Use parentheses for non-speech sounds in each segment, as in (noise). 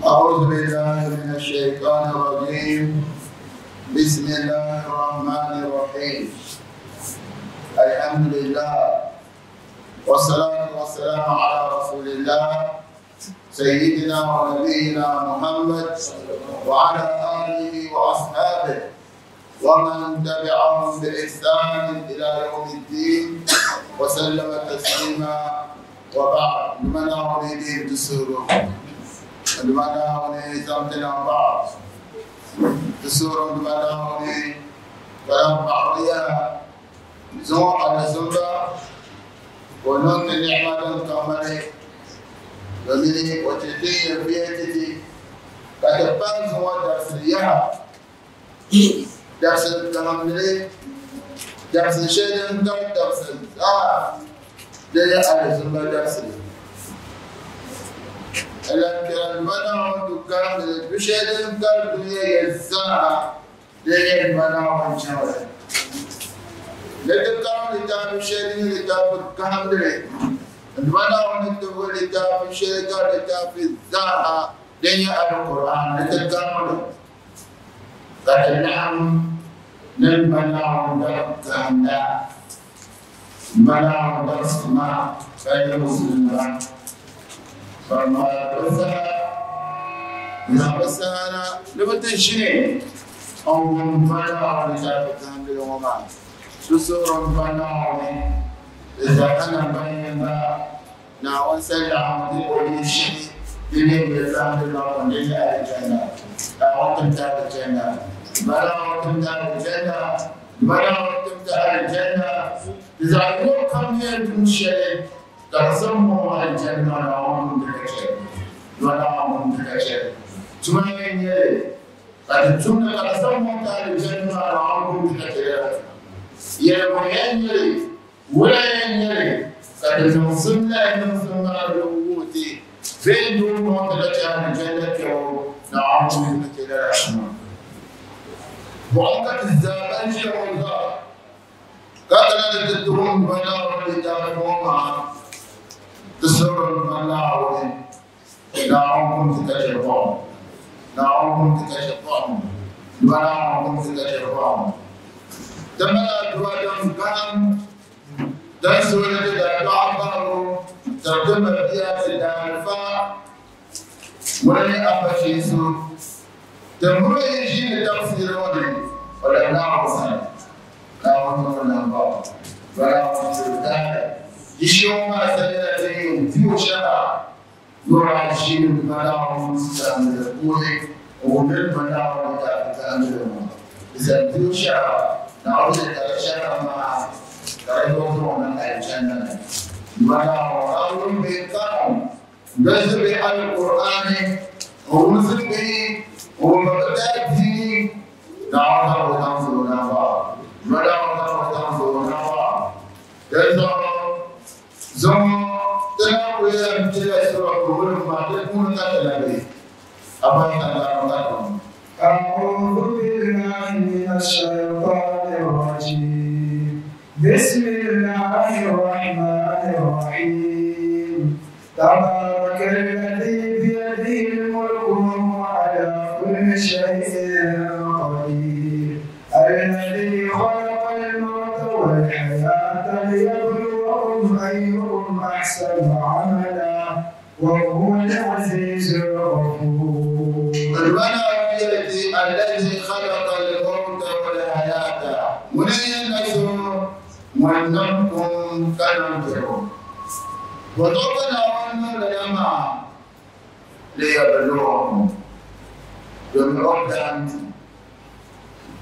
أعوذ بالله من الشيطان الرجيم. بسم الله الرحمن الرحيم. الحمد لله والصلاة والسلام على رسول الله سيدنا ونبينا محمد وعلى آله وأصحابه ومن تبعهم بإحسان إلى يوم الدين وسلم تسليما. وبعد لمن أريد تسوروا على درس درس الشيء درس kan da ta fi zaa don ya ala ƙura'an da ta kawo da ka ta na'am nan mana wani da kan da بلا بصمة غير مسلمة فما بثها إذا بثها أنا لبتن شنو أو من بلا رجال الحمد لله سسور بلا إذا أنا بين نعوان سلع مدير شيء دليل الحمد لله ودليل الجنة نعوان تمتع الجنة من تسمى الجنة نعوم بكشف ونعوم بكشف ثم ينيري قد تكون قد سمى الجنة نعوم بكشف يا ينيري ولا ينيري قد نصلنا نصلنا الوتي في دون ما تلقى الجنة نعوم بكشف وعقد الزمان شيء والغار قتل تدهم بلا ولدارهما تسر الملاوي دعوكم تكشفون دعوكم تكشفون دعوكم تكشفون تملا دوادم كان تنسوا لدى بعضهم ترجم بيا الدارفا ولي أبشيسو تمر يجي لتفسير ولي ولا نعم kawo wannan ba bara mu tsada isho ma sai ikiomba sadateo vioshala lorashiri mbalawo musitambira kule ogombe mbalawo ndakutambira mu isa vioshala naoze karashara ma karayotona kayichanana mbalawo aulombe kano ndasibe alqur'ani omusibi omubabatadini naotaotamfulonaba mbalawo kuma ta talabe a bayan da ta أعوذ بالله من الشيطان الرجيم بسم الله الرحمن الرحيم. تبارك الذي بيده الملك وهو على كل شيء قدير الذي خلق الموت والحياة ليبلوكم أيكم أحسن وهو العزيز الغفور. ربنا الذي الذي خلق الموت والحياة. منين ونمكم كنمكم وتوكل على العلماء ليبلوكم بمرض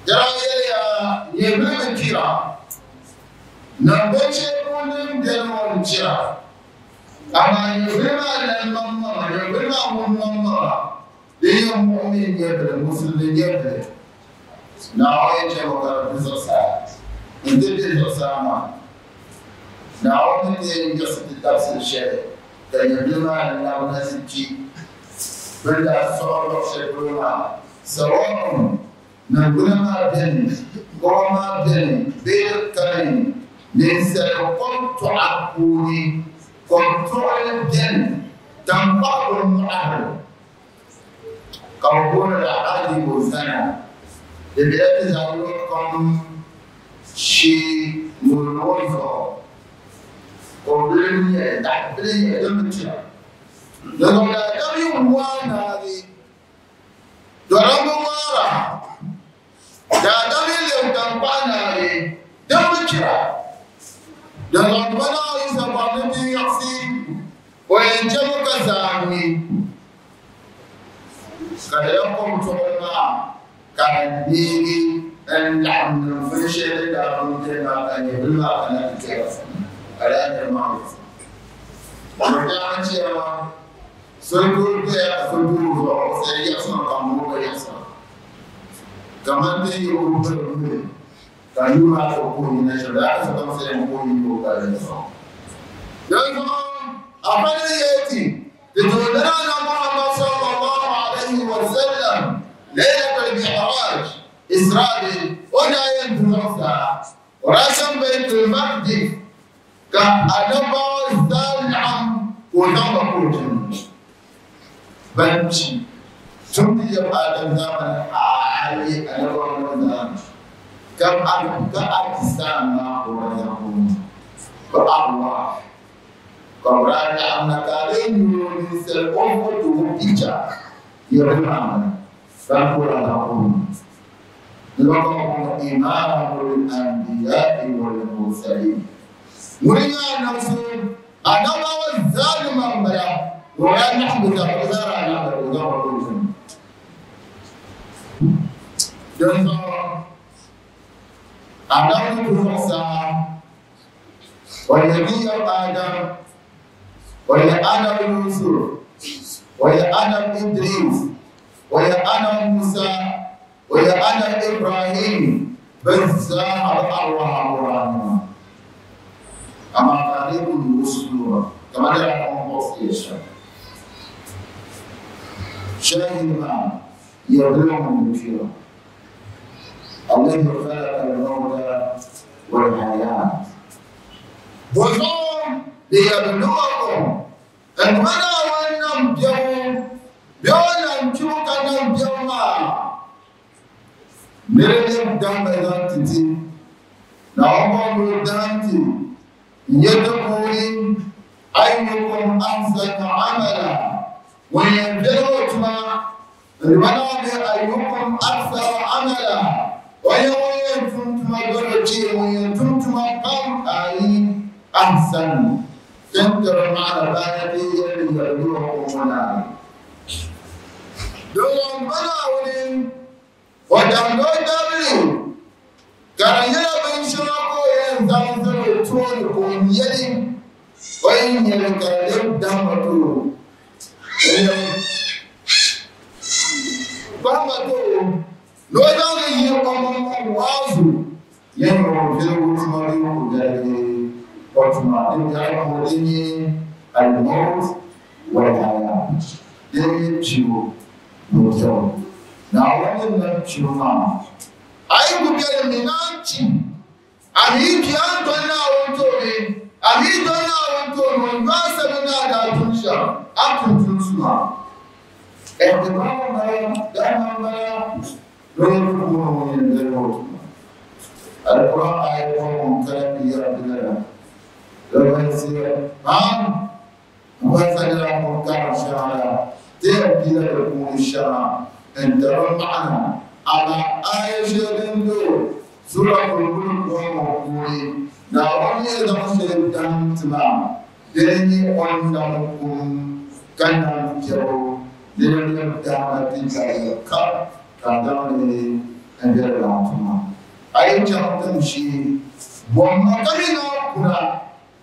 Jaya yebebe kira na boche kunim delon kira Ama yürüme lanmama, yürüme ummanmama. Diye mu'min yedire, muslimin yedire. Na'o'ye çabukara bir zırsa. İndir bir zırsa ama. Na'o'nun diye yasıklı tafsir şey. Da yürüme lanmama nasipçi. Bunda soruluk şey bulma. Sorulun. Nangulama beni, koma beni, bir kalin. Ninsel kontu akuni. kontrol dan tanpa permintaan kamu pun ada di bawah jadi dia tidak boleh kamu si mulai kau problemnya tak boleh itu macam dalam dalam yang buat hari dalam bermara dalam yang tanpa hari dia macam. Dalam mana isapan ne don mutum da zambana yi sabanin yaksi wayance muka sami kada ya kwamta dodana na Muhammad sallallahu alaihi wa sallam lailatul mi'raj إسرائيل ولا ينتظر ورسم بيت المقدس كأدبا الزالعا ونظر كوجن بنتي ثم يبقى الزمن علي أدبا الزمن كم أدب كأجسام ما ورزقهم فالله Kau anak kalian Yunus Al-Umur Tuhu Ija Yerman Dan kurang tahun لقد إمام الأنبياء والمرسلين ولما نفسه أنا والظالم أمرا ولا نحبط أقدار على الأقدار والجنة جنة أنا موسى والنبي آدم ويا أنا يوسف أنا إدريس أنا موسى. أنا إبراهيم. بس الأرواح أمرانا أما قريب المسلمون كما نعلم وصية شاهد ما يظلم مثيرا الذي خلق الموت والحياة. وهم liyabluwakum en wona wonnam jawum ɓeonan cuukanan jawma mirenen damba dantiti na ombongol danti yedde kuurin aynukum ahsanu amala woyen velotuma riwanaɓe aynukum ahsanu amala oye woyen tumtuma dolo tantar ma'ana baya ne yadda yarduwa kuma dogon bana wani wajen dogari garin yana bin shira ko yin zan zama tuwon kumiyari wani yin karin damato bamato lọ́jọ́ yìí ọmọ wọn wáàzù yẹn rọrùn fún tumewatega nyinyi almaut walhaya dai ciwo mutum na wannan ciwo ma ai ku ga minanci ani ki an tona wato ne ani tona wato mun ba sabuna da tunsha akun tunsuna ehtimam bayan dama bayan lokacin kuma wani da zai hotu alquran ayatun mun kalan biyar da kẹrẹ ṣáà tẹ́ ẹ̀ bí lẹ́la kún ṣáà انتظر معنا على آية شرندو سورة الملك ومقولي نعم إذا مسلم تمام دني أندمكم كان نجرو دني أندمك تنسى كادوني أندر لاتما أي جاب تمشي وما كنا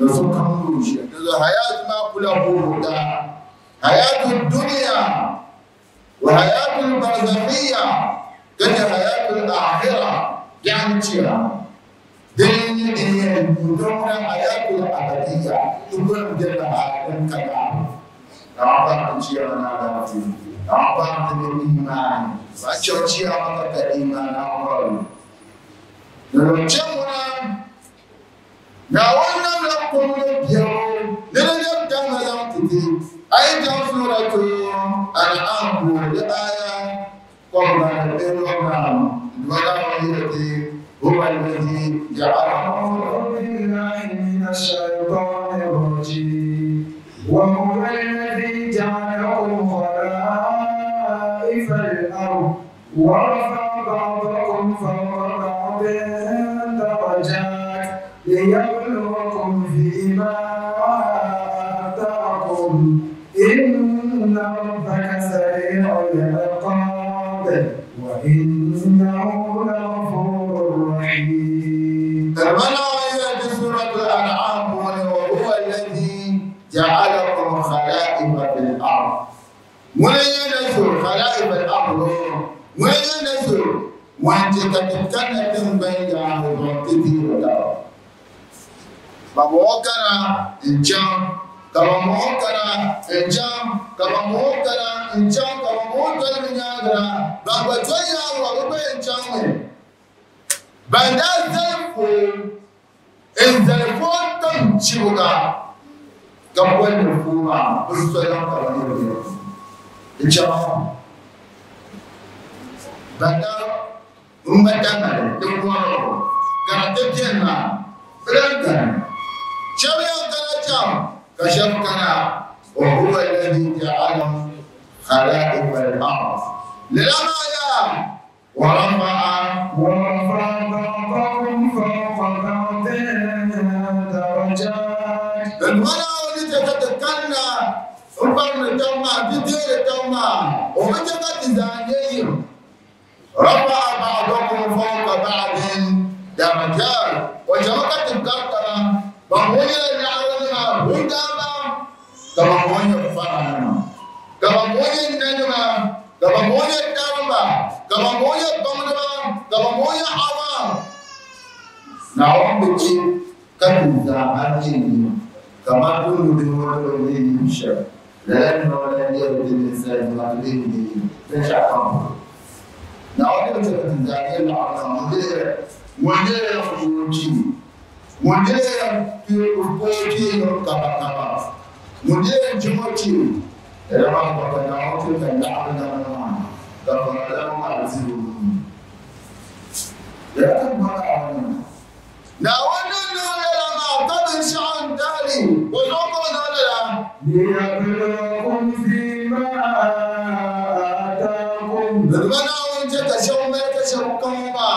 da su kan rushe da hayat ma kula ko da hayatul dunya wa hayatul barzakhiyya kaje hayatul akhirah yani cewa dan yi da yin mutum na hayatul abadiyya tukun da da halin kada da ba ta cewa Dengan ini mudahnya ayat itu ada tiga. Tunggu yang dia tahan dan kata. Napa kecilan ada lagi? Napa dengan iman? Saya cuci apa iman awal. Lepas mana? Nawan nam lap kumul piau. Nila jam jam ayam tuti. Ayam jam flora kuyu. Anak aku ada ayam. Kau mana? Dua tahun lagi. Alwaji ja'ala أعوذ بالله من الشيطان الرجيم وهو الذي جعلكم خلائف الأرض ورفع بعضكم فوق بعض درجات ليبلوكم فيما آتاكم إن ربك سريع العقاب وإنه كما في سورة الأنعام وهو الذي جعلكم خلائف في الأرض. ينزل خلائف الأرض ينزل وأنت تتكلم بين وقته والأرض Baba wakana njam kama mwokana njam kama mwokana njam kama mwokana minyagra baba toya wa baba njamwe By that therefore, is therefore tantiwa ga wanda kuma burtsalan karamar da in ci ba. By that, in matana da kuma garatattiyar na ranka shari'a kana can ka shankana wa huwa alladhi ja'ala khalaqakum al-ardh lil-amala wa rafa'a mfalme Toma, Bidere Toma, umetaka tizanyeni rafaa ba'dakum fawqa ba'din. Daraja wajawaka tukakara pamoja na alama hudama kama moja kufanana kama moja ndani kama moja tamba kama moja pamoja kama moja awa naombe ji katu za ajili kama tundu ni mwana wa Mungu لأن ولا يرد الإنسان مقبله تشعر na wale watakatizalia na Allah mwenyewe mwenyewe kuuchi mwenyewe kuuchi kama kama mwenyewe jimochi era kwa kana watu kana na na kama kama mazimu ya kwa na wannan ne wala ma tabin sha'an dali ليبلوكم فيما آتاكم Zana wance ka shan mai ka shan kama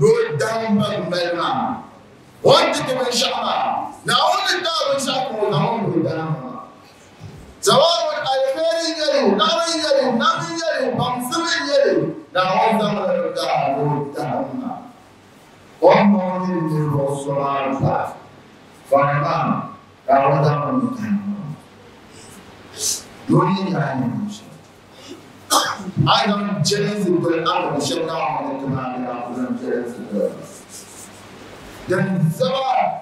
rodan ban melma. Wanda ke mai sha'ama na wani darin sha'ama na wani rodan ma. Zawawar alferin yaro, namin yaro, namin yaro, bamsimin yaro, na wani lórí ìlànà ìṣẹ́. I don't jealous the God out of the shelter of the command and I don't jealous the God. Then Zara,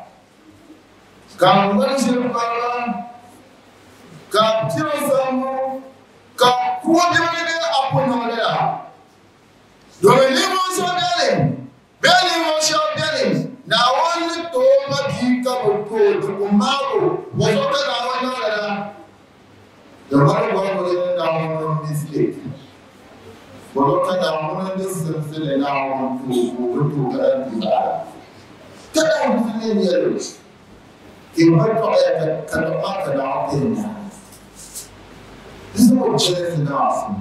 ka worship Allah, ka kira samu, ka kuwa jimani a kuna wadaya. Domin limon so dare, bai limon tó kada ní ìgbà. Kada wọn fi ní ìyẹn lò. Ìwé tó ẹ̀ kada wọn kada wọn bẹ̀ ní. Bísí wọ́n jẹ́ ẹ̀sìn náà fún.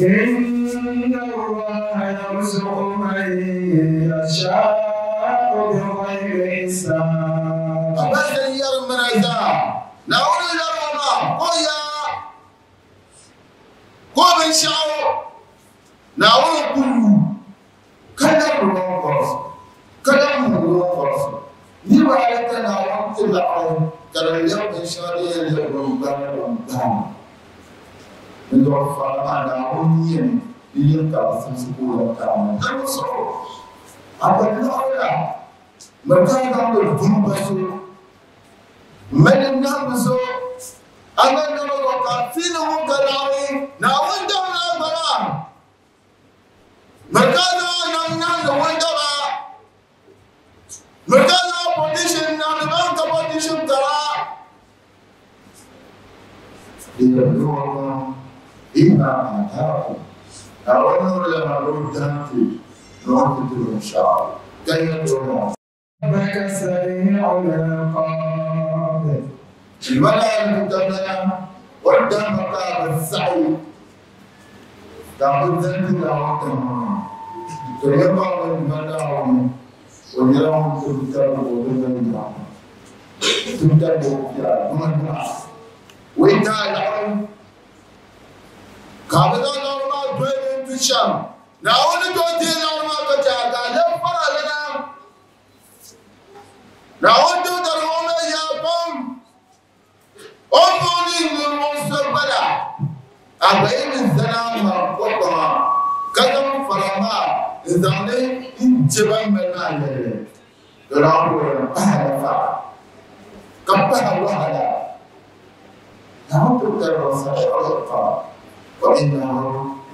إن الله يرزق من يشاء بغير حساب Bàbá ṣe ń yẹrù mìíràn ìjà. Náà wọ́n ní yẹrù ko ban sha'awo na wani kullu kada mu ruwan kwarsu kada mu ruwan kwarsu ni ba ya ta na wani kula a wani karaliyar ban sha'awo ya yi rumba rumba inda wani fara na wani yin yin karfin su ko da kama da na wanda na bara Merkado yang yang the wonder Merkado position yang the bank position kara. Dia doa ina tahu. Kalau orang yang lalu janti, orang itu insya Kaya doa. ربك سريع العقاب الولاء المتبنى قدام مطار السعي تعود ذلك إلى وقت ما تريد بعض المدارهم ويراهم تبتلوا وضمن الله تبتلوا يا من الله وإنتهى الحرم قابضا لهم أدوين في الشام لا أولي تؤدي لهم أدوين في الشام لا أولي تؤدي لهم أدوين في الشام Waɗanda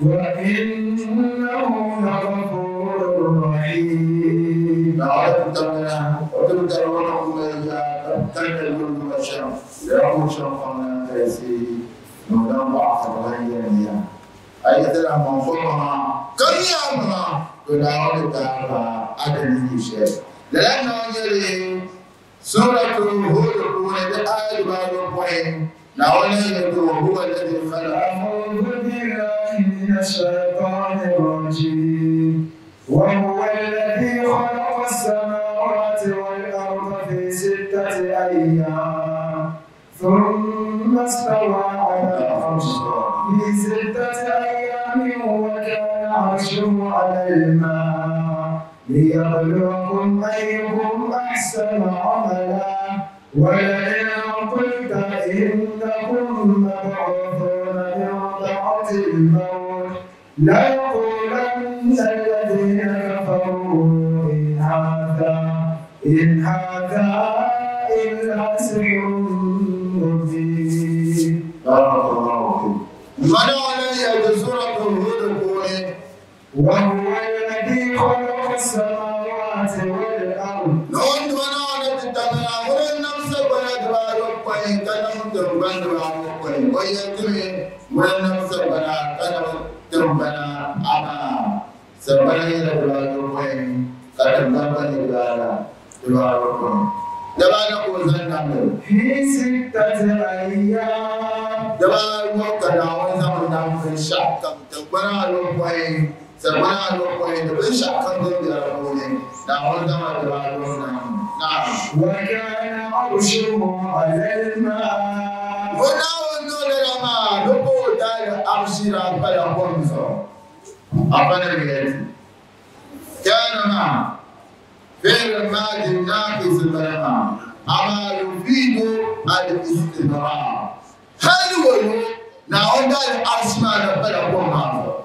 وإنه لغفور رحيم a karɓar yanayi a yi tana mafi kariya ma guda wani tara adadin ishe da yan na wani suratul hud kuma da ayat ba da kwai na wani yanzu huwa da zai fara أعوذ بالله من الشيطان الرجيم وهو الذي خلق السماوات والأرض في ستة أيام ثم استوى على العرش في ستة أيام وكان عرشه على الماء. ليبلوكم أيكم أحسن عملا. ولئن قلت إنكم مبعوثون من بعد الموت. ليقولن الذين كفروا إن هذا إن هذا إلا سحر مبين barakallahu fi mana wani yanzu suratul hud kuma وهو وأنا جاهز كان مع فعل الماضي الناقص المنام أما يفيد الاستمرار. هل هو نعم قال ارسم على بلد وما هو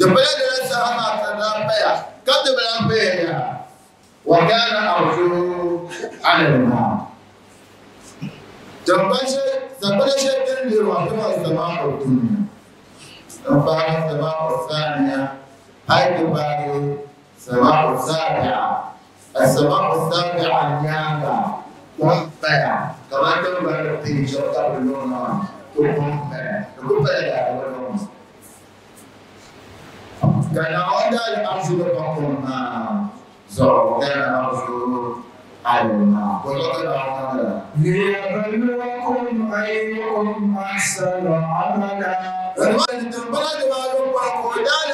البلد ليس اما تنبيا قد بلنبيا وكان أرجو على الماء. تنبش تنبش تنبش تنبش تنبش تنبش تنبش تنبش تنبش هاي تباري صباح السابعة. الصباح السابعة نيابة تمتع كما تنبري في شرطة بلونة تمتع تمتع يا بلونة كان أودا يحسب بكم ما زو كان أرسل علينا ولقد أعلم ليبلوكم أيكم أحسن عملا. فالمجد البلد ما يبقى كودانا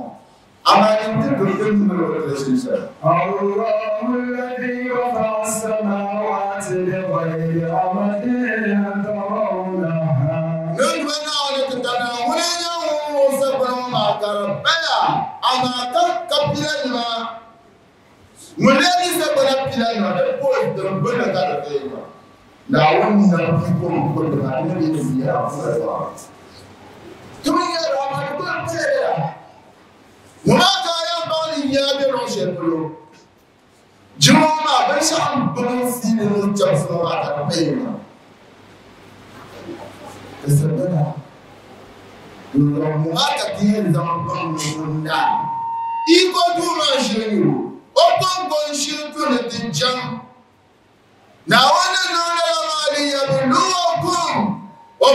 أما يمكن من الرسول الله الذي رفع السماوات بغير عمد ترونها Nun bana wani tattana wani yawon wasu bana makar baya a matar kafilan ma. Mune ni sa bana filan ma da ko da bana hunaka yanbaghi linyaabi rushd jiŋɔ maa binshɛɣu n bim n fiili ni chɛri funa maa ka di bayyana di sirbina n zaŋ hunaka ti yɛn zaŋ baŋ nunda iko duu maa shee ni o kɔnkɔn shee to ni din chɛŋ naawuni niŋdala maa liyabi luwa kum o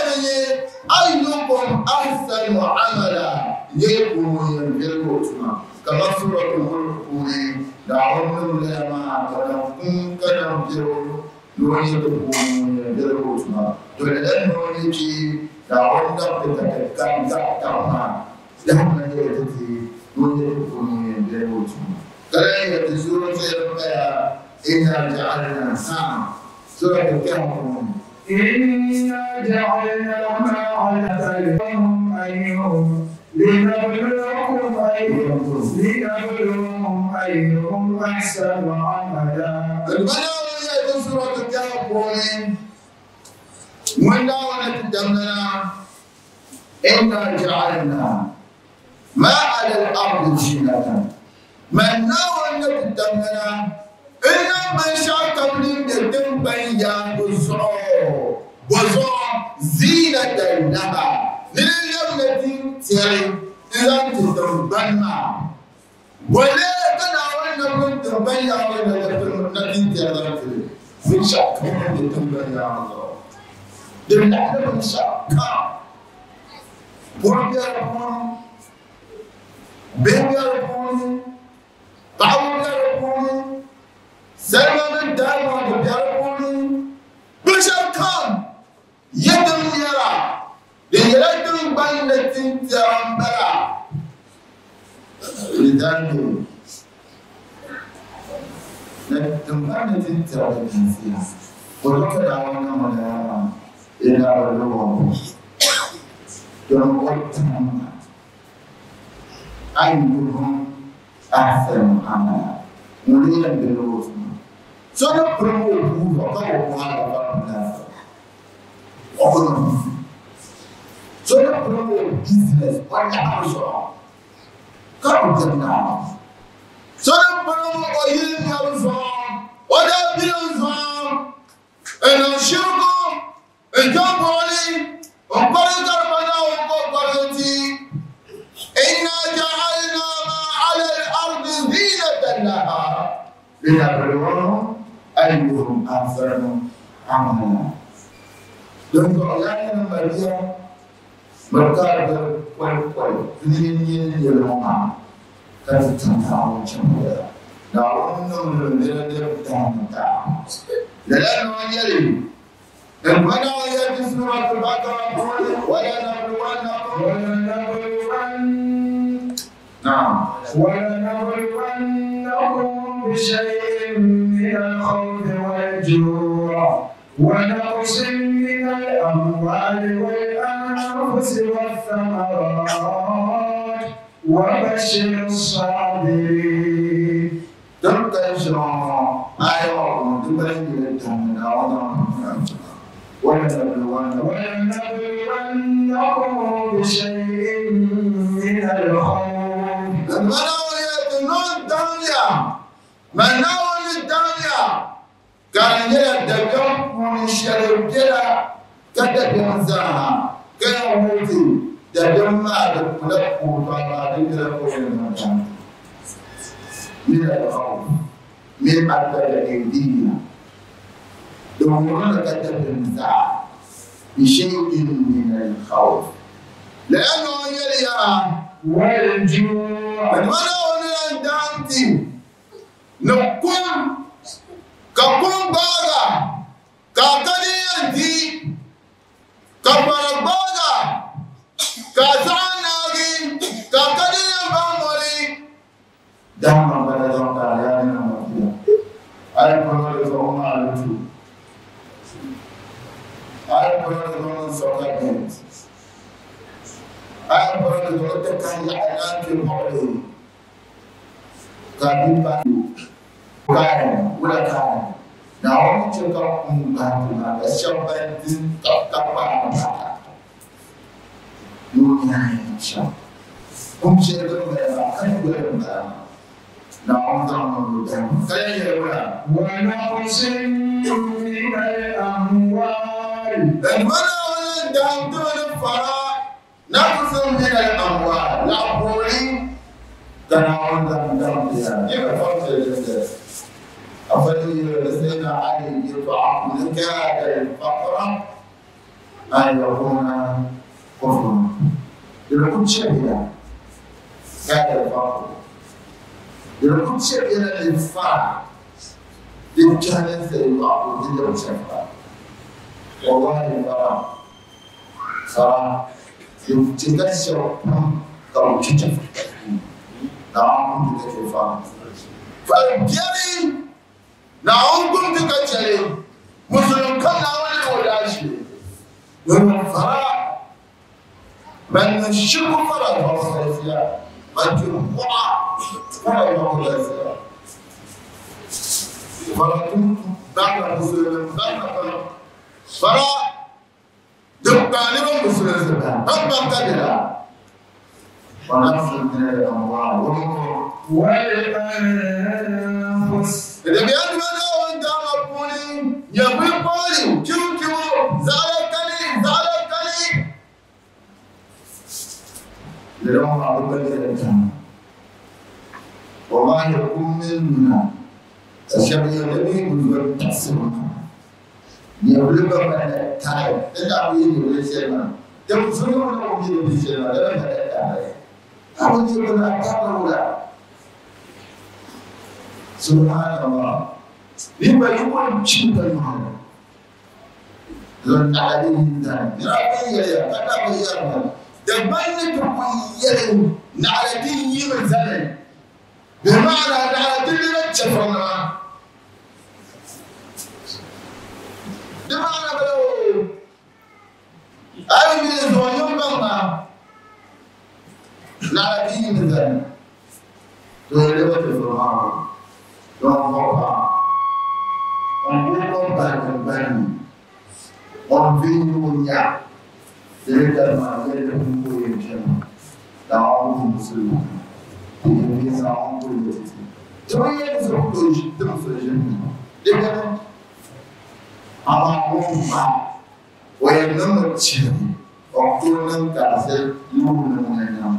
yanayi ayyukum ahsanu amala yakunu yanfirukum kama suratul mulk da wannan lama kada kun kada jiro yoni da kun yanfirukum to da dan noni ki da wannan da ta kan da ta ma da wannan da take yoni da kun yanfirukum kare da suratul mulk ya inna ja'alna sama suratul kahf إنا جعلنا ما على لهم أيهم لنبلوكم أيهم لنبلوهم أيهم أحسن عملا. من دعونا تدمنا إنا جعلنا ما على الأرض زينة. من دعونا تدمنا شاء قبل الدم بيا بزرع بزرع زينة لها للجنة تري إذا تدمنا ولا كنا وأنا كنت بيا وأنا نتيجة من قبل الدم بيا الله. Dengan ada masyarakat Buang biar pun Ben biar pun Tahu biar pun yetin yɛra di yɛra tun gbani na tintin bala di dan do na tun gbani na tintin bala di fi ya olu ka da awon na mɔna ya ma e na ba do wɔn bɔ dɔn o ti mɔ ma ayi n bɔ hɔn a fɛ mu sɔɔni kuru o bu k'a bɛ bɔ a la ba kun da. ọkùnrin mi so yẹ kúrò wọ business wọn yà á sọ̀rọ̀ káwọn tẹ nà so yẹ kúrò wọ ọyẹ káwọn sọ̀rọ̀ wọn yà bí ẹ sọ̀rọ̀ ẹnà ṣẹkọ ẹjọ bọọlì ọkọrin tọrọ náà wọn kọ kọrin ti iná jẹ àyìnà alẹ àrùbí bí ẹ tẹlẹ ha lè yàgbẹrẹ wọn ayélujára àfẹrẹ àmọ. Donc là, il y a une ولنبلونكم بشيء من الخوف والجوع duk da yake da tamina wannan wannan da wannan ولنبلونكم بشيء من الخوف ya tuno duniya, mana wani duniya, kan yi da gida kawai na mata. Min al-khawf, min al-diniya. Domin wani ka dabiyan zaha, بشيء من الخوف لأنه يرى والجوع Wani wani nan danti na kun ka kun baga ka dama bala dama ta ya ni na mafiya ai kono le ko ma alutu ai kono le ko non so kono le ko te kan ya na ke mo le ka bi ba ka ne ula ka ne ti na da shan wani fara na kusan min al'amwa na kori da na wani da da ya ne ba fata da da أفضل سيدنا علي يضعف زكاة Riconciliare. Dare al popolo. Riconciliare il fare. Devo chiaramente il popolo, devo sempre. Wallahi bara. Sarà in tendenzio da un città. Da un punto che fa. Fai. Na un punto che c'è. Musulun kan na wani wadashi. Wannan fara bẹ̀yẹ̀nsìkò fọlọ̀ ẹ̀kọ́ fẹ́rẹ́ fìyà bẹ̀jọ wọ́n fọlọ̀ ẹ̀kọ́ fẹ́rẹ́ fìyà. Fọlọ̀ tó dáná mùsùlùmí dáná fọlọ̀ fọlọ̀ dùkàlí bá mùsùlùmí fẹ́rẹ́ bá tẹ̀lé Wọ́n á fi ẹ̀rọ àwọn àwọn ọmọ. Wọ́n lè bá ẹ̀rọ fún. Èdè bí a ti máa ń dáwọ́ ń dáwọ́ fún ni, yẹ̀wé pọ́ọ̀lì kí ó da yawan abubuwan da ya ta wa ma ya kummin nuna a shari'a da ne guzuwar tasiri ya bi ba ba da tare da da abu yi da shi na da musulmi wani abu yi da shi na da ba da tare abu yi da na tare da subhanallah ni ba yi wani cin da yawa zan adadin da ya bayyana kada bayyana da bayyana bayyanin na adadin yi làwọn ọmọ mùsùlùmí ìyẹn fi sa àwọn kó yẹ ti tí wọn yẹ kó sọ̀rọ̀ kó yẹ tó ń sọ yẹ nù débẹ àwọn àwọn ọmọ wọn yẹ nọmọ tiẹ ọkọ náà kà sẹ yóò nà wọn yẹ nà wọn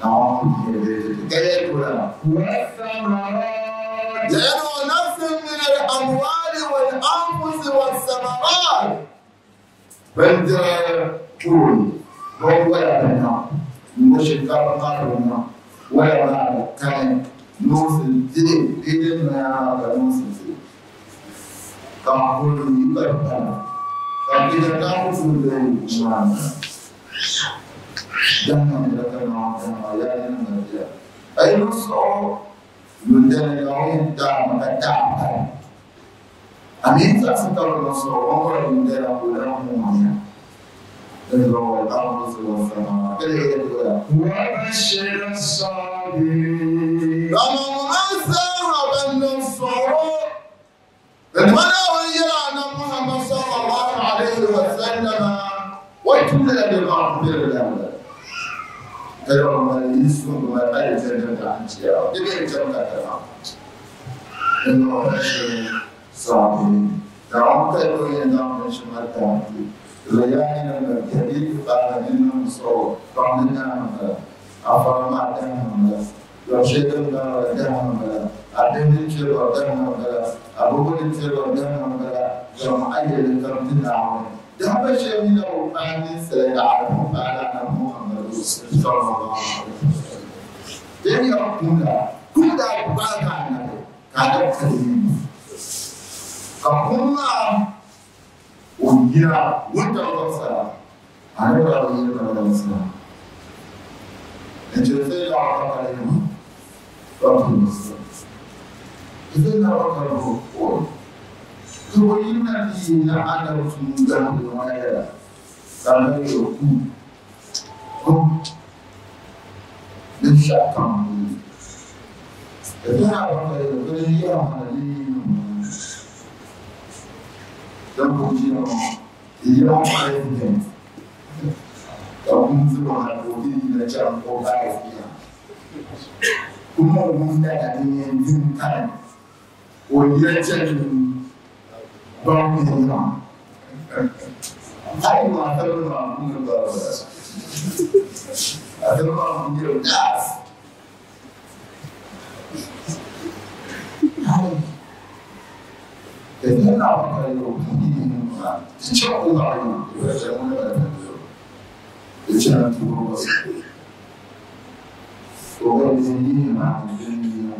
làwọn ọmọ yẹ yẹ kẹyẹ kó la. والثمرات لأنه نفس من الأموال والأنفس والثمرات بنت قول هو ولا بنا مش الكلام قالنا ولا ما كان نوصل الدين إذن ما هذا نوصل كما قول يبقى فإذا كان في الدين ما jangan melakukan apa yang ada. Ayo so menjadi orang yang mengatakan. Amin tak sekarang so orang menjadi orang yang Dan Allah Allah Itu ya. وبشر الصابرين Kamu mengasa akan nasoro. Dan mana wajah anak Muhammad sallallahu alaihi wasallam. Wajib dari Allah dari Kalau orang Yesus mengatakan jangan tak ciao, dia jangan kata. Dan orang sahabat, dalam kalau yang dalam semata Layani yang jadi pada ini so, kamenya nama, afarama nama, Yoshedan nama nama, Adeni cero nama, Abu cero nama, Jom ayat dalam tindakan. Dah baca ni lah, Ani saya dah ada pada nama Muhammad Sallallahu ugira wanda wansa a nan da wani yana wansa da ce sai da wata kare ma ba ku musa idan na wata roƙo to wani na ji na adam sun da wani yana tsanar da ku ko duk shakan mu da ta wata roƙo yana da wani yawa da don ku ji na iya kwanin da da kun zuwa na gobe na can ko ba ya fiya kuma mun da da ne 대면 나오니까 이거 는구나 친척도 나오고, 이거 잘못했다는 거죠. 일치하는 두번 봤을 때. 너가 이제 일이 많은 일이구나.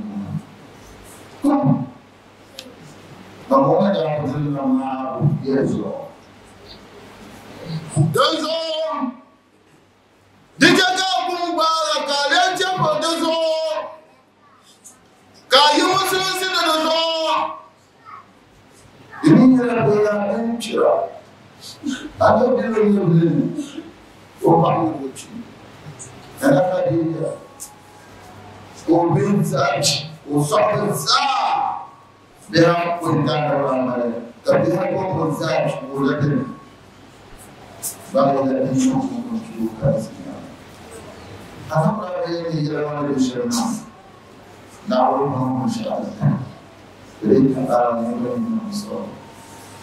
나 뭔가 잘못했나 하고 이해해줘. 여기서, 느껴져! Idan yana da ya ɗan cira, a ga bilin yin bilin. Obamuchi, Anakadia, Obinzach, Osopenza, Beha Quintana Ramare, the Beha Obinzach, Ulatin, Bala Dino, Casina. Anaka really Yaman Sherman, now we know Shalom. Rika Aram, so. Oh, then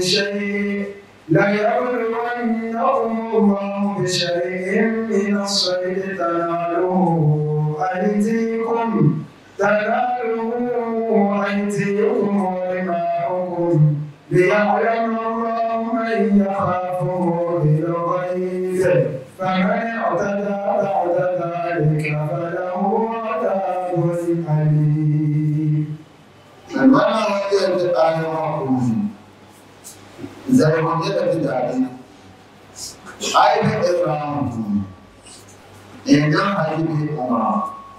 بشيء ليبلونكم الله بشيء من الصيد تناله. أيديكم تناله أيديكم ورماحكم ليعلم الله من يخافه بالغيب. فمن اعتدى بعد ذلك فله عذاب أليم. Zai ku je ka ji daɗi. Ai da Ibrahim idan hali bai kuma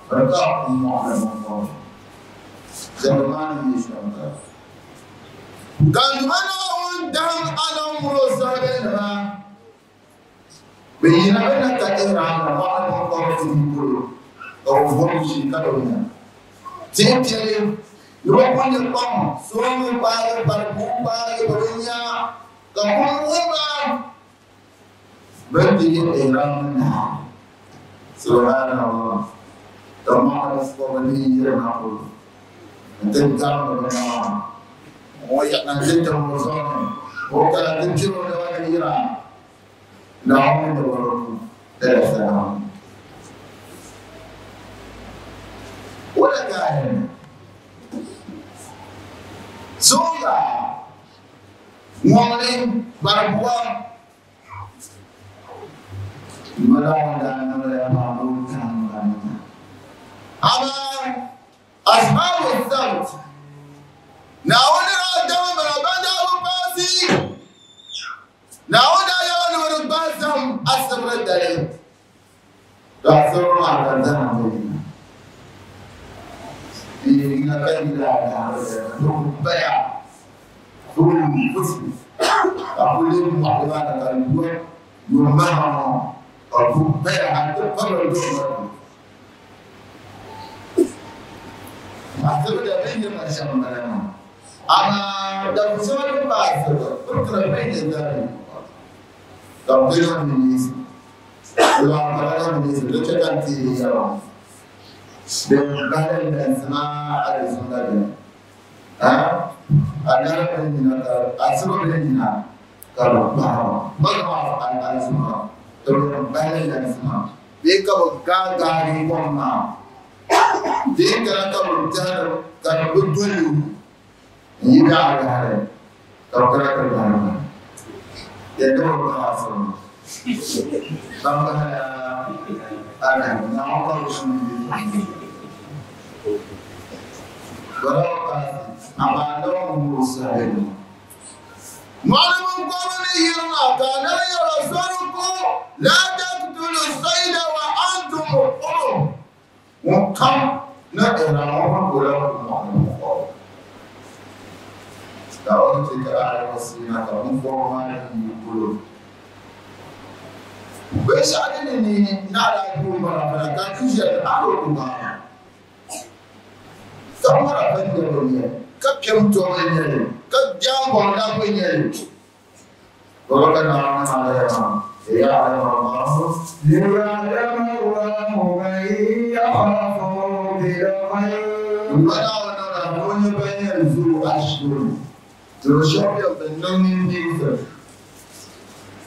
farka kuma a mako. Zalmanu ne shawara. Galmanu dan alam rozarenha. Biyinabena ka Ibrahim ba a mako tun kuro. Ɗaukar shi kaɗauya. Tintin Rukun ya kwan, sun yi bayan barkun bayan bayan ya na o mi da wɔrɔ ko ɛrɛ fɛ na o de ka ngomlin barbuang. Mudah-mudahan oleh mabukkan banyak amal ashabul sabt na wani rajama marabanda abu basi na wani yawan marabasam asibar dare da sauran ma'adantar abubuwa كل طفل أقول أقول أنا قلبي يمنعنا أقول بيع حتى قبل الجمعة أعتقد أبين ما شاء الله أنا دكتور بعثة فكرة بين ذلك تقدير الناس لو أقرأنا الناس لو تكنتي يا بين قال الأسماء الإسلامية ها a nana bɛ ɲina ka a sɛbɛn bɛ ɲina ka baara balima alisuma tɔlɔ bɛɛ alisuma bi ka bɔ gan gaari kɔnɔna bi kana ka bɔ jaara ka bɔ dunu yi bɛ a gaari ka bɔ kɛra ka gaari ma yɛrɛ bɛ bɔ a sɔrɔ an bɛ a na n'an ka wusu ni bi. Wala ka abandonan sani malamin gwamnati yana ganar ya rasuwar ko ladaktulu sai da wa an tumu ƙoro wọn kan na ìrànwọ́ kòkòrò ọmọ da wani shekara a yawan suna kamun kowa da yi kuro bai sha dini ne na rayu ka piɛm tɔgli nyɛli ka jaŋ kɔŋ dagbu nyɛli baba ka naana na mà yɛ maa ya ala ma maamu. lura dama wa ra yi ya fara fɔ bila fayi. lura dama na đâu ko nye bɛ nye zuru asuru zuru sɔbi ách bɛ nyɔ ni bi fɛ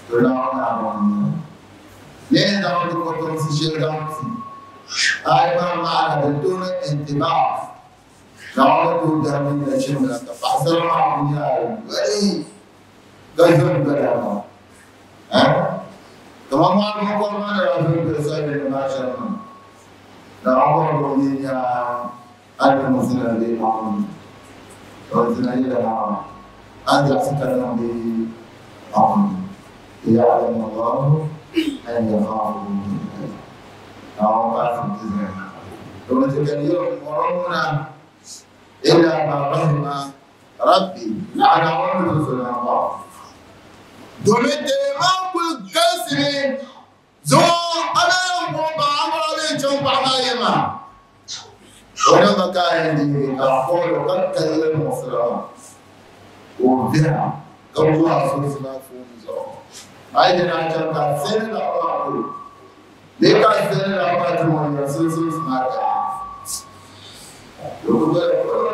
to na wa na ma ma ne ye na wa ko ko tɔn fi se ka ai mà mà ma ala bɛ to na ɛntiba. Berapa. Eh? Kalau mau mau mana ada besar di macam. Nah, orang punya ada masalah di malam. Kalau tidak ada malam, ada sekarang di malam. Ya Allah, hanya Allah. Nah, apa itu? Kalau tidak dia orang mana, illa ma rahma Rabbi. Nah, ada orang itu sudah Allah. Domin taimakon kansu ne zuwa anayin kuma amurin can kwana yi ma. Wani makayin da ne a kowane kankanin musulama. Ko biya, kan zuwa sun suna fun zuwa. Ai da na can ka sai da ba ku. Ne ka sai da ba ta wani sun sun suna ka. Yau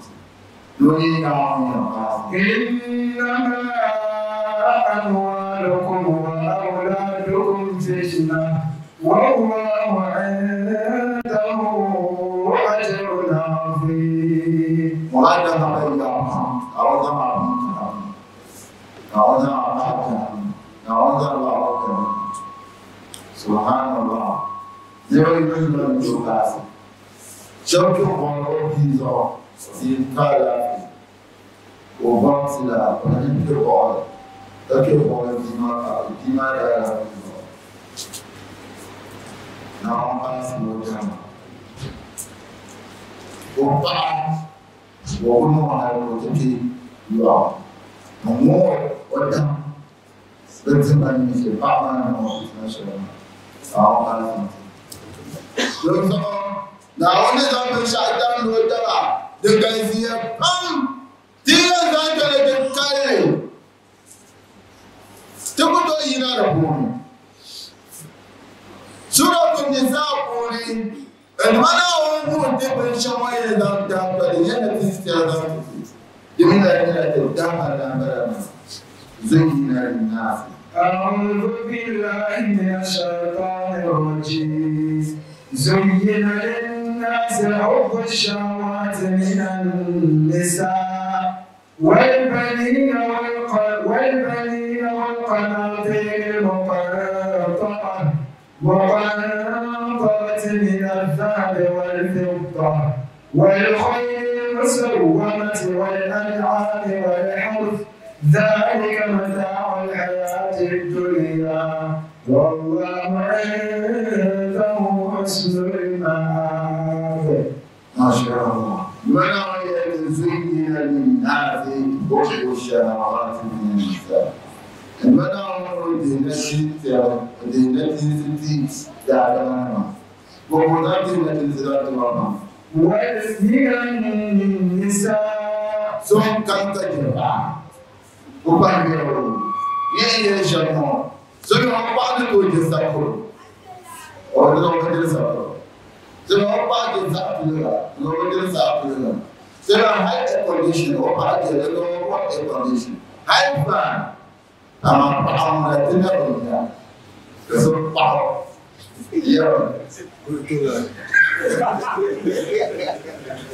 nama. Yora muhajir jamaah terang yang terang. Lalu ya tetap itu deh. Fitnah dia orang. Dunia yang apa? إنما أموالكم وأولادكم فتنة والله عنده أجر عظيم Mulai dari yang awal zaman, awal zaman, awal zaman, Subhanallah. Zero ilmu edukasi. Sọ́kì ọ̀pọ̀lọpọ̀ bízọ̀ sí káàlà ọ̀gbọ́n sí la ọ̀nà ìpè bọ́ọ̀lù. Sọ́kì ọ̀pọ̀lọpọ̀ bímọ àti bímọ dára bízọ̀. Náà wọ́n bá sí ọjà. Ọ̀pá wọ́n mú àwọn òtútù yọ. Àwọn ọ̀dà bẹ́ẹ̀ máa ń ṣe bá máa ń mọ̀ ìfẹ́ ṣẹlẹ̀. Àwọn bá sí ọjà. Lọ́sọ̀rọ̀ na wani zafin shaitan lodara da gaisiyar kan tiyan zaka da kakkare ta kudo yi na da kone suratun nisa kone in mana wani mutum shawaye da ta kwari yana kristiya za ta fi domin da yana da dama da mara zai yi na rinna أعوذ بالله من الشيطان الرجيم زين للناس حب الشهوات من النساء والبنين والبنين والقناطير المقنطرة مقنطرة من الذهب والفضة والخيل المسومة والأنعام والحرث. ذلك متاع الحياة الدنيا. والله عنده حسن المآب. Allah. Mana yang زين للناس حب الشهوات من النساء المنع دينتي دينتي تعلمنا ومنات الانزلات والرحمة ومن النساء sun kanta jirba ko ba mi ro ye ye shamo so yo ba ni to je sa ko o do ko je sa ko so yo ba je sa ko la no ko je sa ko la so yo high air condition Sarah had condition or had a little what condition. High plan. I'm I'm the thinner of that. There's a power. Yeah. (laughs)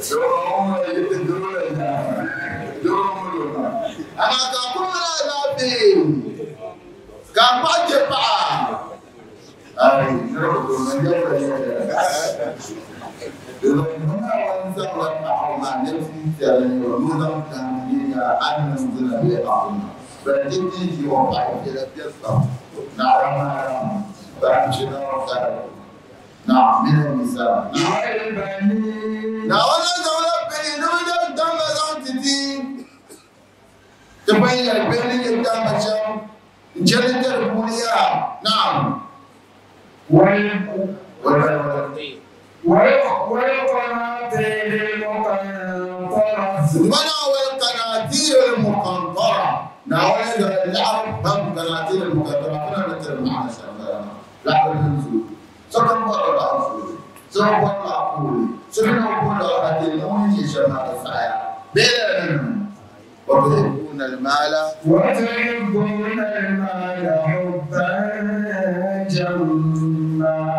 So you can do it now. Do it now. And I can put it on that da fiesta na rama rama ba ci na wata na mina nisa na والبنين na wannan zaune bene na wajen danga zan titi ta bayyana bene ya danga can janitar buniya na وال- wani وال- والقناطير المقنطرة mana wani kanatirar mukantara na wani da la'ar ban kanatirar mukantara kuna da tare ma'ana shangara la'arin su sakan bada da su sun kwalla a kore sun na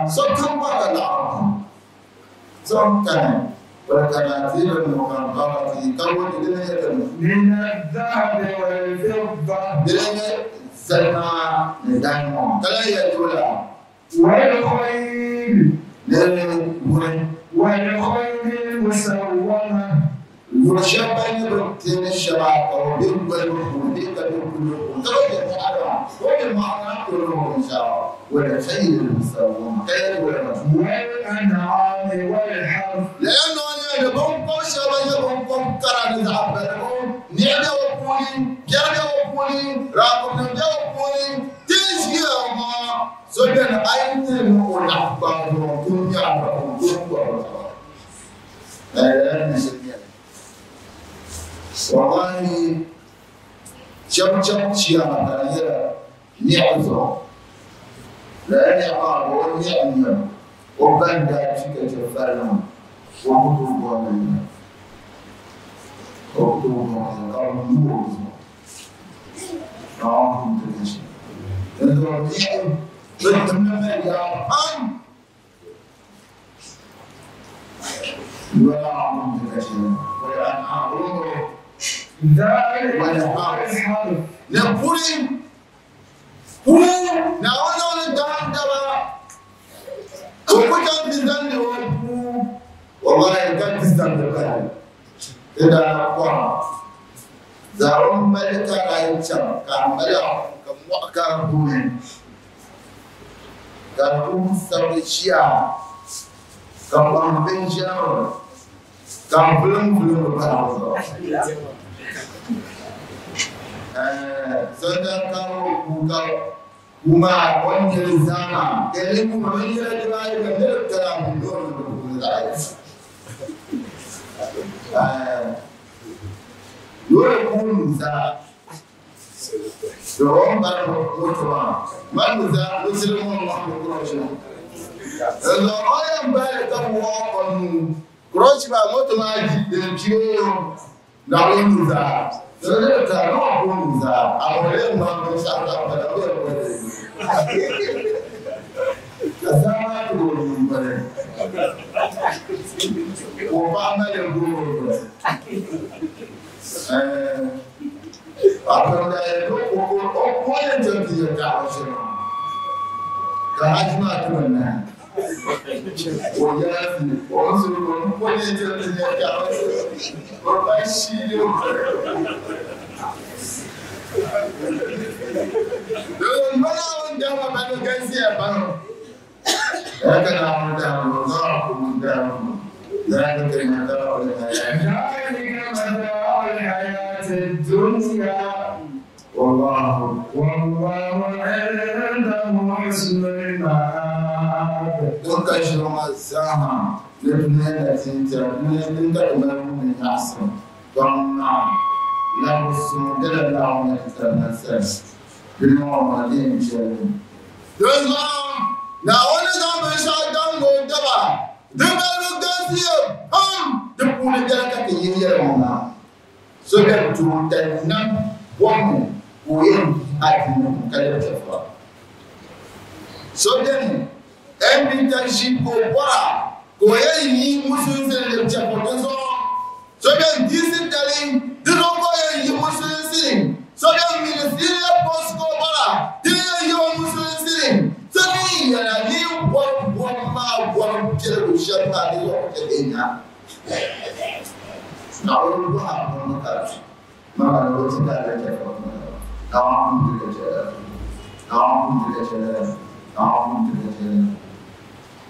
sun kan والكناتير المقنطرة كون إلى يدنا من الذهب والفضة إلى سلمى ندانو كلا يدولا والخيل والخيل المسومة ورشبان بتين الشباب وبين بالمخودين كلهم ترى تعالى وين معنا كلهم إن شاء الله والخيل المسومة خير ولا والأنعام والحرث لأنه أنا نبغى كل شباب نبغى كرا نزعب بينهم نعمة وقولي جرمة وقولي راكم نبجة وقولي تيجي أما سجن أين الأحباب والدنيا والدنيا والدنيا والله شم شم شيا مثلا نعزو لا نعم ونعم وبندا فيك جفرنا ومدو بوانا ومدو بوانا قال نور. نعم لأنه نعم. بنتمنى يا أم ولا عم تلاشي ولا na kuri kuri na wani wani dada ba kukutan bizan da wani wa mara yi kan distan da kare ta da kwan zaron malika rayu can ka mara ka muka rubuni ka kun sabi ciya ka kwan bin jiyar bulun bulun da kare sadakar kukar kuma wanda zama kalli kuma wani yana da bayi ga mil tara mun don da kuma da ai dole kun za don bar mutuwa man za ń bá ẹ̀kọ́ wọ́n ọ̀nù kúrọ́ṣì mọ́tò máa jì dèjì ó. لعين ذهب درجات رعب ذهب أولين ما مش عارف كذبت والمنبرين وبعمل الجمهور أقول لك أقول أقول أنت بيجي تعرف شنو كهجمة كنا ukur ukur yang jadi yang kau sih. Kahajma tu mana? Oh ya sih, orang suruh ukur yang jadi yang kau sih. Orang sih. Don mana wanda ma bano gansi ya bano. Ya kana mun da mun za ku mun da mun. Ya ka kai na da wani ya. ذلك متاع الحياة الدنيا والله والله عنده حسن المآب duka shi ma sama da duniya da cinta duniya din da kuma mun ya san don na la musu da da wani tsanan sai bin wa ma din shi don zo na wani zaman sha dan go daba duk ba lu gasiyo am duk wani da ka ke yi yar mu so da tu da nan wannan koyin addinin kada internship go kwara go yayin musulunci da jakotan so sobian disin dalin dinon go yayin musulunci sobian ministerial post go kwara dinon yawan musulunci sani yana ni wọn wọn ma wọn jẹrẹ o ṣe fún adé wọn jẹ lè nya na wọn lọ àwọn ọmọ kàtó máa wà lọ ti dáadáa jẹ fún ọmọ náà wọn kún jẹrẹ jẹrẹ náà wọn kún jẹrẹ jẹrẹ náà wọn kún jẹrẹ jẹrẹ.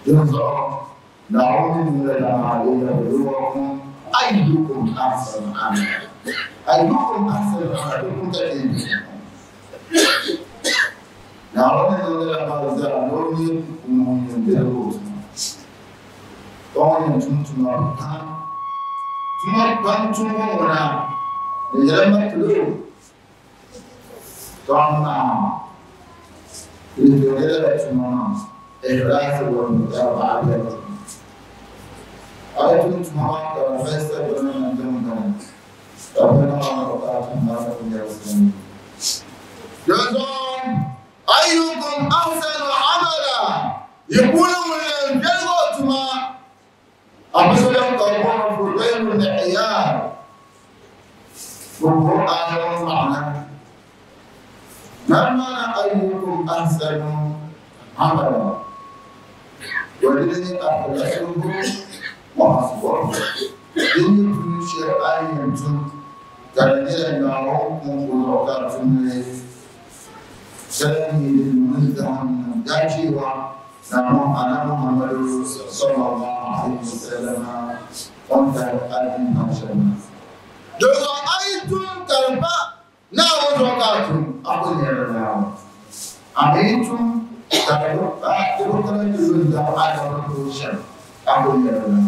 dando da onda da maioria do louco, a educação na América. A educação na América não tem dinheiro. Na onda da onda da maioria do louco, o mundo inteiro louco. Olha, junto na luta, junto na luta, junto na luta, ele era mais louco. Então, na, ele deu ele a luta, إخلاص والمتابعة آية تمام كرفيسة بنا من دون ربنا وقاتم ما لكم يرسلون يزون أيكم أحسن عملا يقول من الجنة ما أبسل قربان فردين من العيال والقرآن معنا ما معنى أيكم أحسن عملا والذي أخرجه وأصبره إن كل شيء يمتن كان يلعبه من قدرات سلامي للمنزه داجيوا نعم أنا محمد صلى الله عليه وسلم وانت الآن ما Dozo aitun karba na wasu wakatun abin ya rana. Aitun karba a kirkarar da zai da adamar tushen abin ya rana.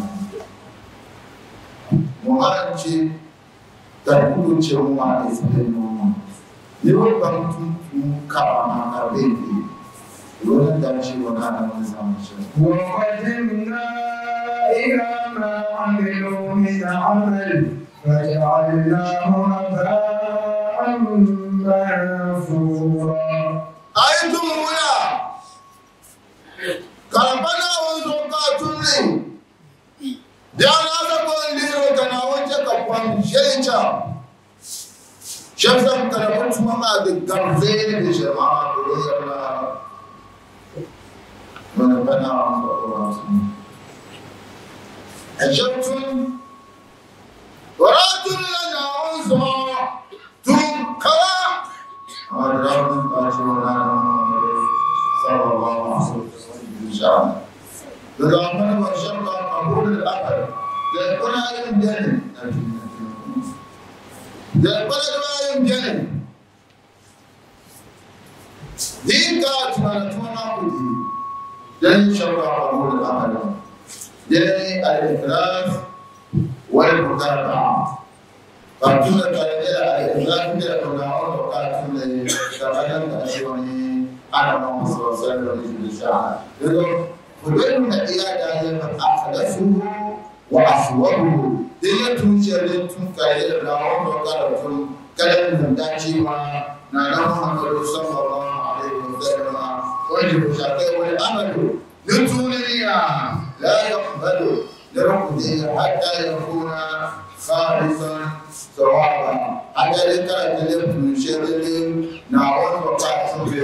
Muharanci karkudu ce mu a isbin noma. Yau ban tuntun kaba ma karbe ne. Wani da ce wani adamar samun shi. وقدمنا إلى ما عملوا من عمل فجعلناه هباء منثورا aitun muna لأن ليرو كان وجهك كم شيئا شمسا كلمت مما دقرزين بجماعة ويرنا من بنى عن أجبتم ورأتم لنا عزوا تم كلا الرب أجرنا صلى الله عليه وسلم ربنا وشكرا abun al-akhar dan kona yin jani dan kona dua yin jani dinka tunana tunana kudi dan shawara abun al-akhar dan al-ikhlas wal mutaba Kaptula kalajera al-ikhlas bila kuna ono kaptula kaptula kaptula kaptula kaptula kaptula kaptula kaptula kaptula kaptula kaptula kaptula tun kare da rawon da kartun kadan da dace ma na nan Muhammadu sallallahu alaihi wa sallam wani da shakai wani amadu للدنيا لا يقبل لركضه حتى يكون خالصا صوابا حتى ذكر الكلام من شر نعود وقعت به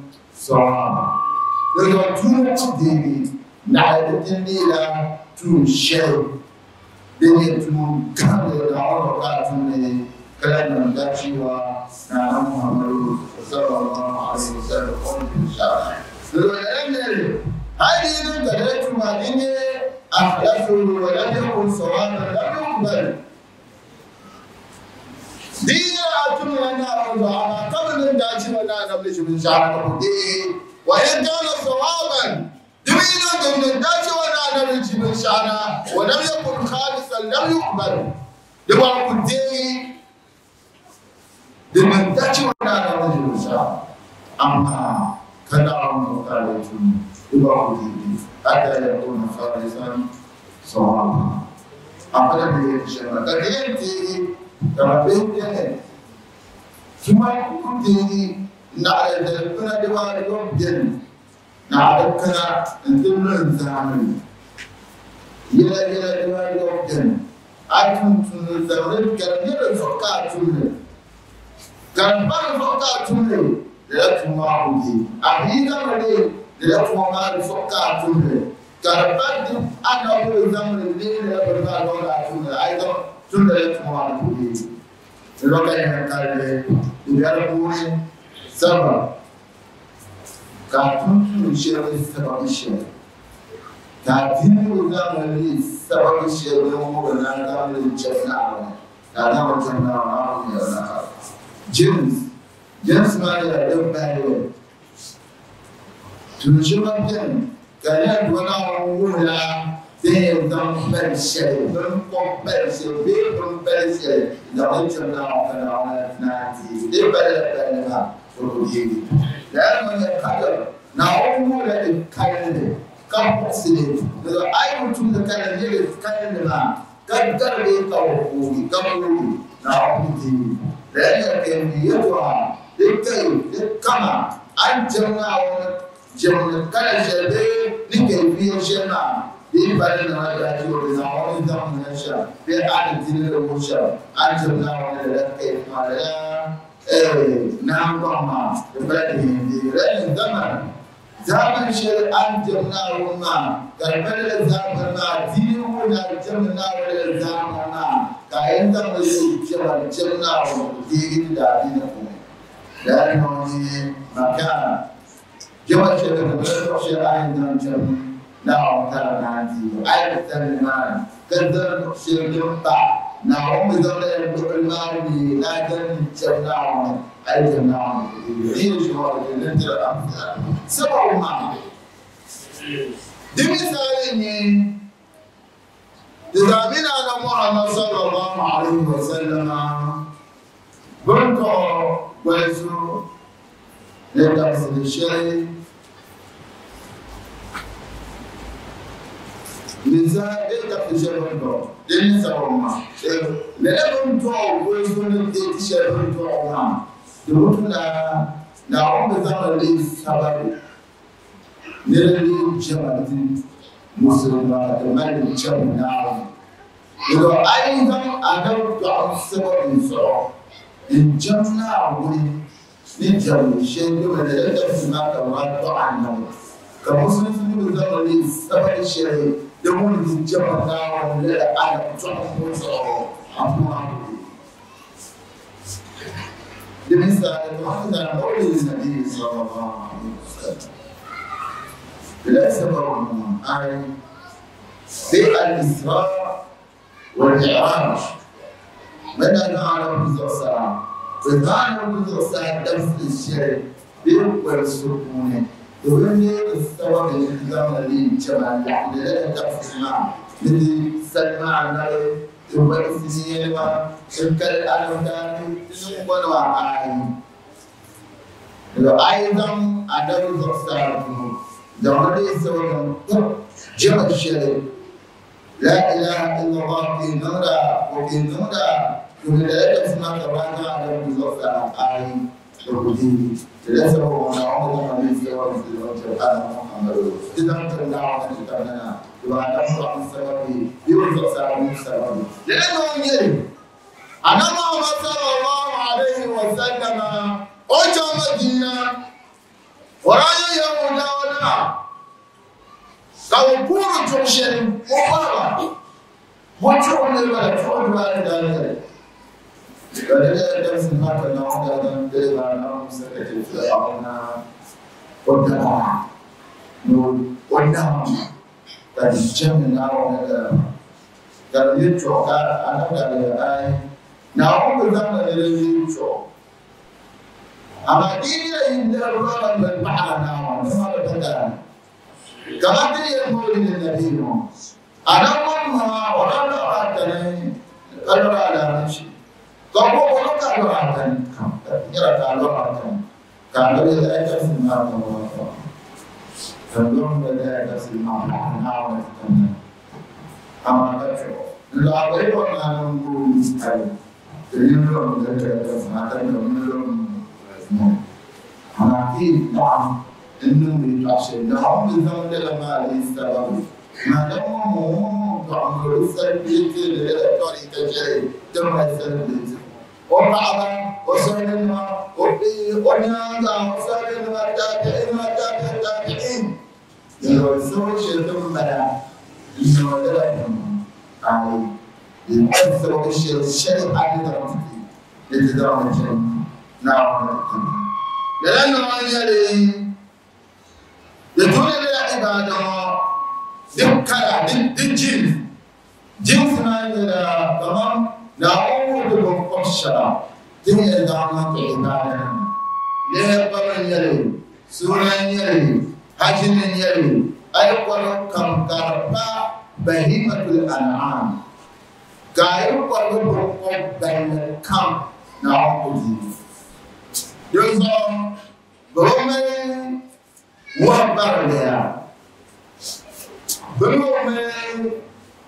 sahaba daga turanci daidai na ainihin nila tun shell da ne tun kada da aurata tun ne kalamin dacewa na an muhammadu sallallahu alaihi wasallam kwamfin sha'a daga أتم لنا أربعة قبل أن تأتي لنا نبلش من شعر دين وإن كان صوابا دين من تأتي لنا نبلش من شعر ولم يكن خالصا لم يقبل دين دين دين تأتي لنا نبلش من شعر أما كذا مختلفون يبقى دين حتى يكون خالصا صوابا أقول لك شيء كدين Karabende kuma kuti sumaikuntini naɗaɗalkuna ɗiwaɗiwon jen naɗaɗalkuna ntirnon zamani. Yela yela ɗiwaɗiwon jen atuntunno zamane garnyere fokka tunne garban fokka tunne ɗeɗa tumakuji ahigamade ɗeɗa tumaari fokka tunne garban di annaɓoe zamane ɗeɗeɗa ɓerga ɗoɗa tunne ayga tunne ɗe tumakuji lokacin ƙarfe biyar buri sama ka tuntun shirin sababin shirin ka tinu zamani sababin shirin wurin na zamanin canna abu na zama canna abu abu na abu. James james ma yana don bayan tuntun shirin kan yana duwana wurin Deus não percebe, não compensa, Deus não percebe. Não é que não, não é nada. Deus percebe, não. Por quê? Não é nada. Não é nada. Não Kapasite, kalau ayam tu nak kena dia kena mana? Kadar dia tahu kuri, kamu nak pergi. Lain yang dia tu ah, dia kau, dia kama, ayam jangan awak jangan kena jadi ni kebiasaan. Eh wani makana Jama'a ce da da shi ayin nan نعم ترى نعم أي تنمان كذل شيء يقطع نعم إذا المال لا تنجمعون أي تنجمعون إيش هو أنت الأمثلة سبع معي دي مثالين تتابعنا على محمد صلى الله عليه وسلم بنتو ويسو لتفصيل الشيء nisa e ka fi sɛ dɔ dɔn e ni saba o ma. Ne e bɛ n tɔ o ko e ko ne e ti sɛ dɔ tɔ o ma. O tun la la o bɛ taa ne saba de ne yɛrɛ de jɛma di musolima dɛmɛ de jɛmu naa o. E a e yi ka a ka dɔn sɛbɛn in sɔrɔ in jɛmu naa wuli ni. Jɛmu sɛ ne wɛrɛ e ka fi ma ka wa dɔn a nɔ ka musolima dɛmɛ de sɛ ye. Ana tsohon motsa amma da misali da haka da mawai da nabi sallallahu alaihi wasallam bila sababun ai في الإسراء والمعراج بدأ على الرسول صلى الله عليه وسلم وكان الرسول صلى الله fi nura ko fi nura kuma da yadda suna gabata adabu zafsa ayi da kudi da yasa wa wani wani wani zai wani zai wani تعملون إذا أنت دعوة كتابنا وأنفع السبب يرفع من السبب لأنه يجري أنا محمد صلى الله عليه وسلم أجا مدينة وراي يهودا ولا كوكور جوشن وقرا وتشوف الولد شو الولد ده Kadang-kadang kita senang kenal dalam dalam sekretari fir'auna Wadda Nur Wadda Dan jangan nawa nada Kalau dia cokar anak dari ay Nawa berzama dari dia cok Ama dia indah ruang berbahaya nawa Nama betul Kama dia yang boleh Nabi Nuh Anak mamma orang orang tadi Kalau ada nasi Kalau kalau kalau akan, kira kalau akan, kalau dia ada semua orang, kalau dia ada semua orang, orang amal itu, lalu itu orang pun ada, jadi orang dia ada semua orang orang, anak ini nam, ini berasal nam itu dalam hal Islam. Madam mau تعمل سلبية للإلكتروني كجاي تم سلبية وبعض وسلم ونادى وسلم التابعين والتابع التابعين يرسل شيء ثم إنه لهم عليه يؤثر الشيء الشيء على درجته لتدرم الجنة نعم لأنه يلي يدل لعباده duk kala duk jins jins na yi da kamar da abubuwa da babban shara tun yi da ma ta ibada ne barin داود مبشرا دنيا دامات إدارة لهبر يلي سورة يلي حجن يلي أيقر كم كربا بهيمة الأنعام كايو قلب بقوم بين كم نعوذ يوزم برومي وبر ليا برومي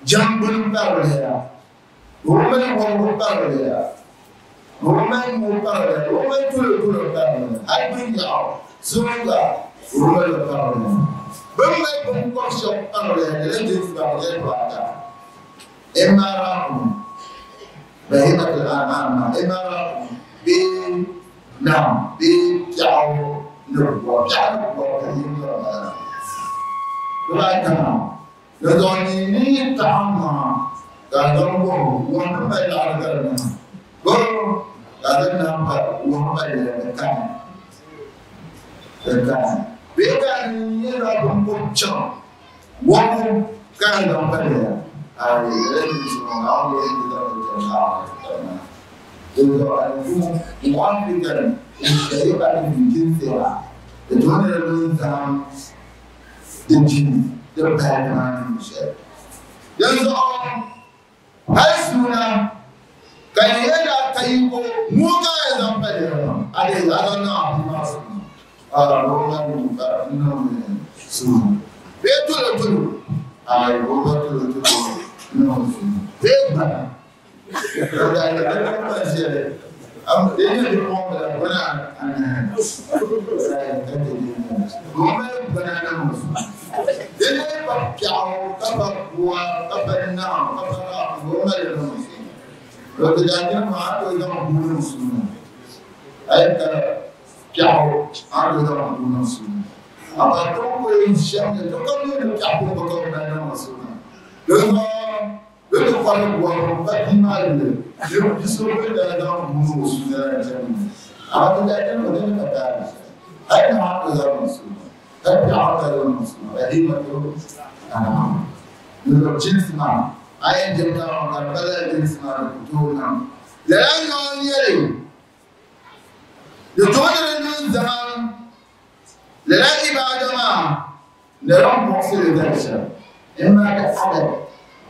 جنب البر ليا woman woman woman woman woman tulo tulo tarne albi lao zunga woman tarne bam mai bam ko so tarne le ndi ba le ba ta emarakum bahimat al anam emarakum bi nam bi chao nu bo chao bo yin ro ba ba ta do ni ni ta ma gagarbon wani bai da harkar nan gwaro tare da wani bai da kan da kan bai ka ni yi kan da bai da a yayin da su ma na wani yayin da zai ta na Yanzu a yanzu, in an fi haisuna kayyada kayiko muka ya zampa da yawa a da ya na abu masu a ranar da su bai tulu tulu a yi gobe tulu tulu na wasu zai bana da ya zan na shi da amma da yin da kuma dele ka piɛɣu ka ba kuwa ka ba nam ka ba ka o mali na ma se o te da ne ma an to zama buurin sunu a yi ka piɛɣu an to zama buurin sunu amma to ko yi shem ne to ka ne da piɛɣu ko ka o da ne ma sunu don ma don ne kwani kuwa ko ba ki ma yi ne ne ko bi so ko da ne zama buurin sunu ne amma to da ne ma ne ka da ne a yi na an to zama sunu su. تبع المسلم؟ بهيمة الأنعام من جنسنا أي جنة وقبل جنسنا الكتونا لأنه يلي يتولى الإنسان للاقي بعد ما نرى مقصد ذلك. إما كعدد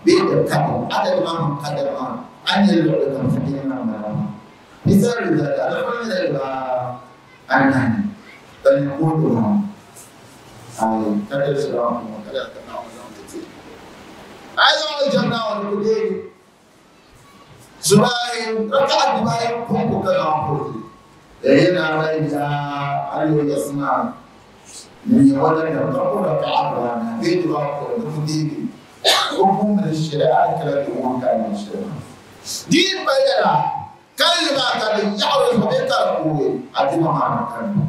بيت القدر عدد ما من قدر ما. أن يلعب لكم فدينا ما مثال ذلك. أنا قلت ذلك. أنني. بل يقول لهم ai kada su rawa kuma kada ta nawa za ta ce ai za a janna wani kuje ne su bayan raka a bayan kun kuka da hankali da yana rai da arewa ya suna mai wadanda farko da ka'ar rana bai da ba ku da kuje ne hukumar shari'a kira da wanka ne shari'a din bayyana kalma kalin yawon fahimtar kuwe a jima ma'ana kalma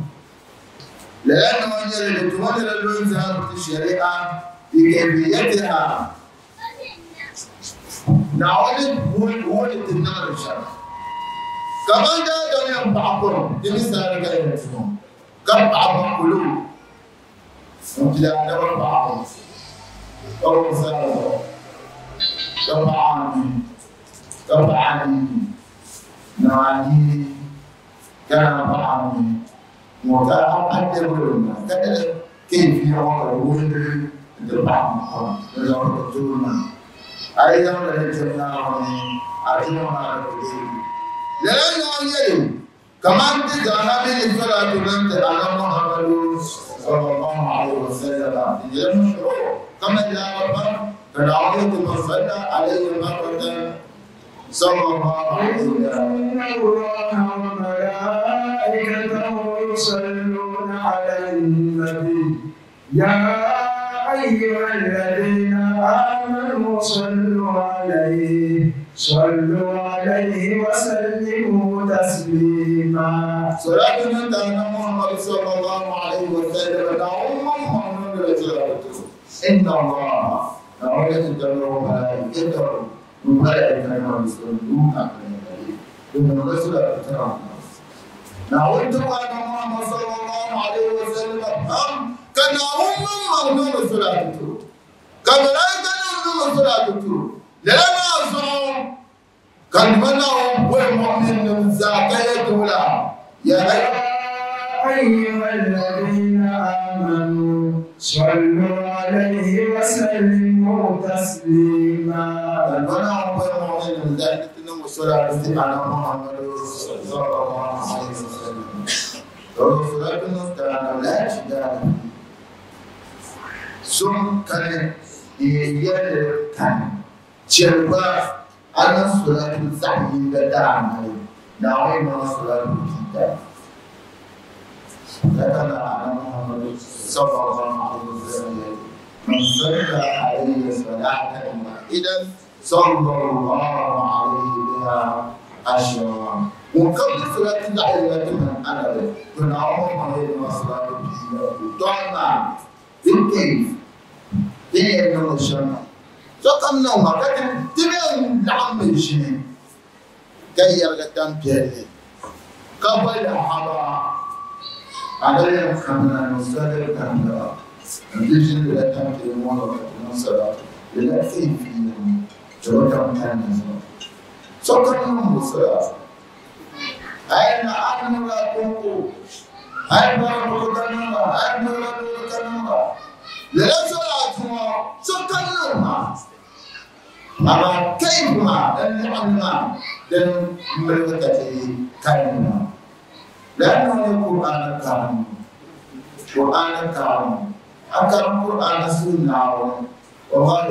كان لأنه يجري لتمنى الوزارة الشريعة بكيفيتها. نعود ولد النار الشرع ده ده ينفعكم دي مثال كده يسمون كم بعض قلوب ممتلا ده بعض أو مثال طبعا طبعا نعني كان mọ̀tá ápájẹ́wọ̀n náà tẹ́lẹ̀ kéèfì àwọn ọ̀rọ̀ wọ́n ní ìjọba àwọn ọ̀rọ̀ ọ̀rọ̀ tó náà ayélujára rẹ̀ jẹ́ náà wọn ni àdéhùn ààrẹ kò sí. lẹ́yìn náà yẹ yìí kàmá ń tẹ̀jà lábẹ́ ní fẹ́rẹ̀ àtúntẹ̀ alámọ̀ àbẹ̀lú sọ̀rọ̀ ọmọ àwọn òṣèlérà ìyẹn kọ́mẹ́jà bàbá bẹ̀rẹ̀ àwọn ètò fẹ́rẹ̀ alẹ́ yẹn bá kọjá sọ̀rọ̀. يصلون على النبي يا أيها الذين آمنوا صلوا عليه صلوا عليه وسلموا تسليما صلاة من أن محمد صلى الله عليه وسلم دعوه محمد رسولته إن الله تعالى تدعو ملائكته وملائكته يصلون على النبي إن الرسول ترى نعود أن محمد صلى الله عليه وسلم. أم كان هم محمد رسولته كملائكة من رسولته لما أصعب كان منهم والمؤمن زاكية ولا يا أيها الذين آمنوا صلوا عليه وسلموا تسليما. المنهم والمؤمن ذلك إنهم الصلاة على محمد صلى الله. عليه وسلم رسولة كان لا جدال sun kare yadda kan cewa ana sulatu tsakin da dama na wai ma sulatu kita da kana ana muhammadu sallallahu alaihi wasallam man salla alaihi salatan idan sallallahu alaihi biha ashra وكم صلاة العيلة من أنا من عمر ما صلاة العيلة دعنا بالكيف هي من الشمع فكم نوما لكن تبين لعم الشيء كي يرجع دم بيري قبل حبا عليه خمنا نصدر كاملا نجيش لا دم في الموضوع نصدر لا في فينا جوا كم كان نصدر சொல்றீங்க அக்கறம் அரசு நாவும் எவ்வாறு